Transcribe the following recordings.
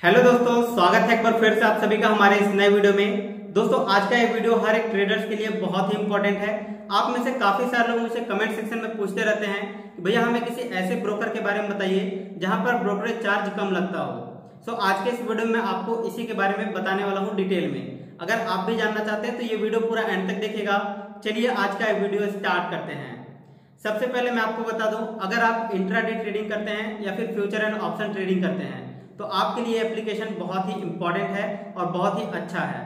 Hello दोस्तों, स्वागत है एक बार फिर से आप सभी का हमारे इस नए वीडियो में। दोस्तों, आज का ये वीडियो हर एक ट्रेडर्स के लिए बहुत ही इंपॉर्टेंट है। आप में से काफ़ी सारे लोग मुझसे कमेंट सेक्शन में पूछते रहते हैं कि भैया, हमें किसी ऐसे ब्रोकर के बारे में बताइए जहाँ पर ब्रोकरेज चार्ज कम लगता हो। सो आज के इस वीडियो में आपको इसी के बारे में बताने वाला हूँ डिटेल में। अगर आप भी जानना चाहते हैं तो ये वीडियो पूरा एंड तक देखेगा चलिए, आज का वीडियो स्टार्ट करते हैं। सबसे पहले मैं आपको बता दूँ, अगर आप इंट्राडे ट्रेडिंग करते हैं या फिर फ्यूचर एंड ऑप्शन ट्रेडिंग करते हैं तो आपके लिए एप्लीकेशन बहुत ही इंपॉर्टेंट है और बहुत ही अच्छा है।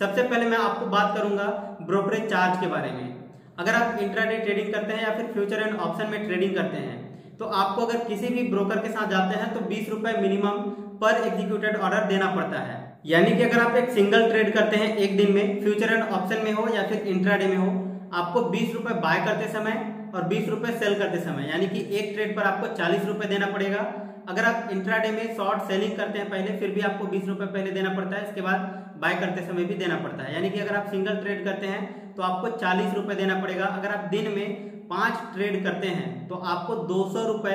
सबसे पहले मैं आपको बात करूँगा ब्रोकरेज चार्ज के बारे में। अगर आप इंट्राडे ट्रेडिंग करते हैं या फिर फ्यूचर एंड ऑप्शन में ट्रेडिंग करते हैं तो आपको अगर किसी भी ब्रोकर के साथ जाते हैं तो बीस रुपए मिनिमम पर एग्जीक्यूटेड ऑर्डर देना पड़ता है। यानी कि अगर आप एक सिंगल ट्रेड करते हैं एक दिन में फ्यूचर एंड ऑप्शन में हो या फिर इंट्राडे में हो, आपको बीस रुपए बाय करते समय और बीस रुपए सेल करते समय, यानी कि एक ट्रेड पर आपको चालीस रुपए देना पड़ेगा। अगर आप इंट्राडे में शॉर्ट सेलिंग करते हैं पहले, फिर भी आपको बीस रुपए पहले देना पड़ता है, इसके बाद बाय करते समय भी देना पड़ता है। यानी कि अगर आप सिंगल ट्रेड करते हैं तो आपको चालीस रुपए देना पड़ेगा। अगर आप दिन में पाँच ट्रेड करते हैं तो आपको दो सौ रुपए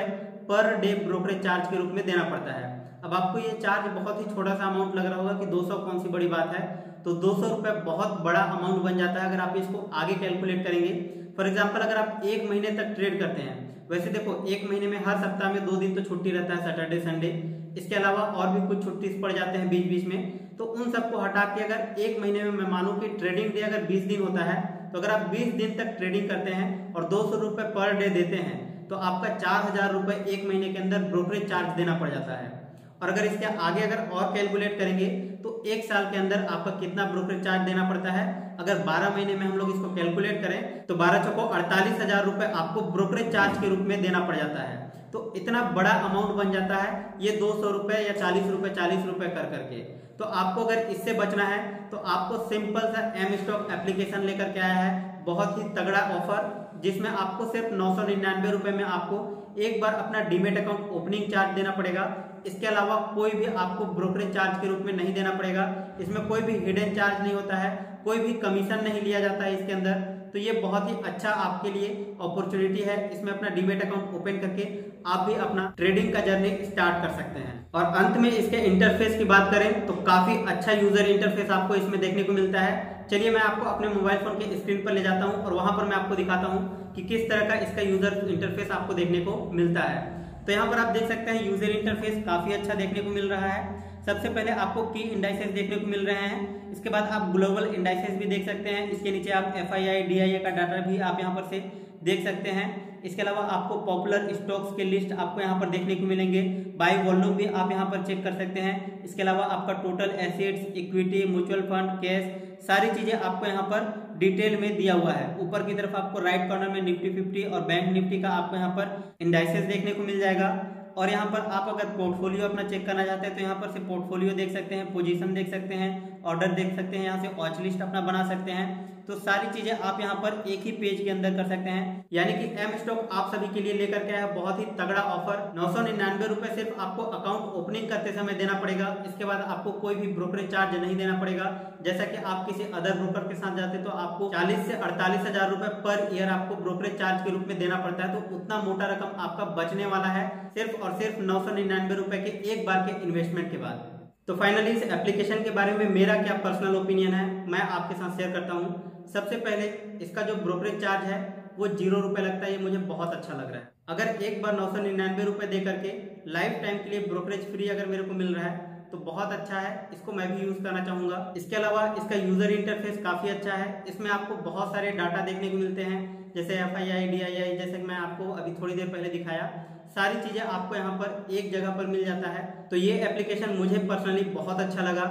पर डे ब्रोकरेज चार्ज के रूप में देना पड़ता है। अब आपको ये चार्ज बहुत ही छोटा सा अमाउंट लग रहा होगा कि 200 कौन सी बड़ी बात है? तो दो सौ बहुत बड़ा अमाउंट बन जाता है अगर आप इसको आगे कैलकुलेट करेंगे। फॉर एग्ज़ाम्पल अगर आप एक महीने तक ट्रेड करते हैं, वैसे देखो, एक महीने में हर सप्ताह में दो दिन तो छुट्टी रहता है सैटरडे संडे इसके अलावा और भी कुछ छुट्टी पड़ जाते हैं बीच बीच में। तो उन सबको हटा के अगर एक महीने में, मैं मानू कि ट्रेडिंग डे अगर 20 दिन होता है तो अगर आप 20 दिन तक ट्रेडिंग करते हैं और दो सौ पर डे देते हैं तो आपका चार हज़ार रुपए एक महीने के अंदर ब्रोकरेज चार्ज देना पड़ जाता है। और अगर इसके आगे अगर और कैलकुलेट करेंगे तो एक साल के अंदर आपका कितना ब्रोकरेज चार्ज देना पड़ता है? अगर 12 महीने में हम लोग इसको कैलकुलेट करें तो बारह चौको अड़तालीस हज़ार रुपए आपको ब्रोकरेज चार्ज के रूप में देना पड़ जाता है। तो इतना बड़ा अमाउंट बन जाता है, ये दो सौ रुपए या चालीस रुपए चालीस रुपए कर करके। तो आपको अगर इससे बचना है तो आपको सिंपल सा एम स्टॉक एप्लीकेशन लेकर के आया है। बहुत ही तगड़ा ऑफ़र जिसमें आपको सिर्फ़ नौ सौ निन्यानवे रुपए में आपको एक बार अपना डीमेट अकाउंट ओपनिंग चार्ज देना पड़ेगा। इसके अलावा कोई भी आपको ब्रोकरेज चार्ज के रूप में नहीं देना पड़ेगा। इसमें कोई भी हिडन चार्ज नहीं होता है, कोई भी कमीशन नहीं लिया जाता है इसके अंदर। तो ये बहुत ही अच्छा आपके लिए अपॉर्चुनिटी है इसमें अपना डीमेट अकाउंट ओपन करके आप भी अपना ट्रेडिंग का जर्नी स्टार्ट कर सकते हैं। और अंत में इसके इंटरफेस की बात करें तो काफ़ी अच्छा यूज़र इंटरफेस आपको इसमें देखने को मिलता है। चलिए मैं आपको अपने मोबाइल फ़ोन के स्क्रीन पर ले जाता हूँ और वहाँ पर मैं आपको दिखाता हूँ कि किस तरह का इसका यूज़र इंटरफेस आपको देखने को मिलता है। तो यहाँ पर आप देख सकते हैं यूज़र इंटरफेस काफ़ी अच्छा देखने को मिल रहा है। सबसे पहले आपको की इंडाइसेस देखने को मिल रहे हैं। इसके बाद आप ग्लोबल इंडाइसेस भी देख सकते हैं। इसके नीचे आप एफ़ आई का डाटा भी आप यहाँ पर से देख सकते हैं। इसके अलावा आपको पॉपुलर स्टॉक्स के लिस्ट आपको यहाँ पर देखने को मिलेंगे। बाई वॉल्यूम भी आप यहाँ पर चेक कर सकते हैं। इसके अलावा आपका total assets equity mutual fund cash सारी चीज़ें आपको यहाँ पर डिटेल में दिया हुआ है। ऊपर की तरफ़ आपको राइट कॉर्नर में निफ्टी फिफ्टी और बैंक निफ्टी का आपको यहाँ पर इंडाइसेस देखने को मिल जाएगा। और यहाँ पर आप अगर पोर्टफोलियो अपना चेक करना चाहते हैं तो यहाँ पर से पोर्टफोलियो देख सकते हैं पोजीशन देख सकते हैं ऑर्डर देख सकते हैं, यहाँ से वॉच लिस्ट अपना बना सकते हैं। तो सारी चीज़ें आप यहाँ पर एक ही पेज के अंदर कर सकते हैं। यानी कि एम स्टॉक आप सभी के लिए लेकर के आया बहुत ही तगड़ा ऑफ़र नौ सौ निन्यानवे रुपए सिर्फ़ आपको अकाउंट ओपनिंग करते समय देना पड़ेगा। इसके बाद आपको कोई भी ब्रोकरेज चार्ज नहीं देना पड़ेगा। जैसा कि आप किसी अदर ब्रोकर के साथ जाते तो आपको चालीस से अड़तालीस हज़ार रुपए पर ईयर आपको ब्रोकरेज चार्ज के रूप में देना पड़ता है। तो उतना मोटा रकम आपका बचने वाला है, सिर्फ़ और सिर्फ़ नौ सौ निन्यानवे रुपए के एक बार के इन्वेस्टमेंट के बाद। तो फाइनली इस एप्लीकेशन के बारे में मेरा क्या पर्सनल ओपिनियन है, मैं आपके साथ शेयर करता हूँ। सबसे पहले इसका जो ब्रोकरेज चार्ज है, वो ज़ीरो रुपए लगता है, ये मुझे बहुत अच्छा लग रहा है। अगर एक बार नौ सौ निन्यानवे रुपए दे करके लाइफ टाइम के लिए ब्रोकरेज फ्री अगर मेरे को मिल रहा है तो बहुत अच्छा है। इसको मैं भी यूज़ करना चाहूँगा। इसके अलावा इसका यूज़र इंटरफेस काफ़ी अच्छा है। इसमें आपको बहुत सारे डाटा देखने को मिलते हैं, जैसे F I I D I आई जैसे मैं आपको अभी थोड़ी देर पहले दिखाया। सारी चीज़ें आपको यहाँ पर एक जगह पर मिल जाता है। तो ये एप्लीकेशन मुझे पर्सनली बहुत अच्छा लगा।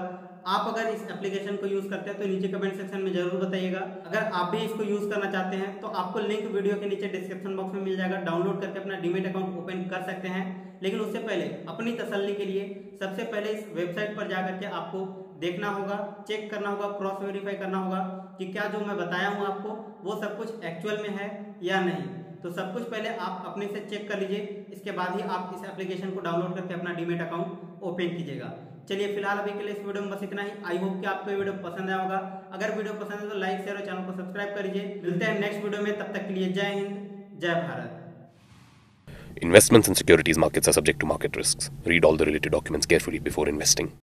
आप अगर इस एप्लीकेशन को यूज़ करते हैं तो नीचे कमेंट सेक्शन में ज़रूर बताइएगा। अगर आप भी इसको यूज़ करना चाहते हैं तो आपको लिंक वीडियो के नीचे डिस्क्रिप्शन बॉक्स में मिल जाएगा। डाउनलोड करके अपना डीमेट अकाउंट ओपन कर सकते हैं। लेकिन उससे पहले, अपनी तसल्ली के लिए सबसे पहले इस वेबसाइट पर जाकर के आपको देखना होगा चेक करना होगा क्रॉस वेरीफाई करना होगा कि क्या जो मैं बताया हूँ आपको, वो सब कुछ एक्चुअल में है या नहीं। तो सब कुछ पहले आप अपने से चेक कर लीजिए, इसके बाद ही आप इस एप्लीकेशन को डाउनलोड करके अपना डीमेट अकाउंट ओपन कीजिएगा। चलिए, फ़िलहाल अभी के लिए इस वीडियो में बस इतना ही। आई होप कि आपको ये वीडियो पसंद आया होगा। अगर वीडियो पसंद है तो लाइक शेयर और चैनल को सब्सक्राइब कर लीजिए। मिलते हैं नेक्स्ट वीडियो में। तब तक के लिए जय हिंद, जय Bharat. Investments in securities markets are subject to market risks. Read all the related documents carefully before investing.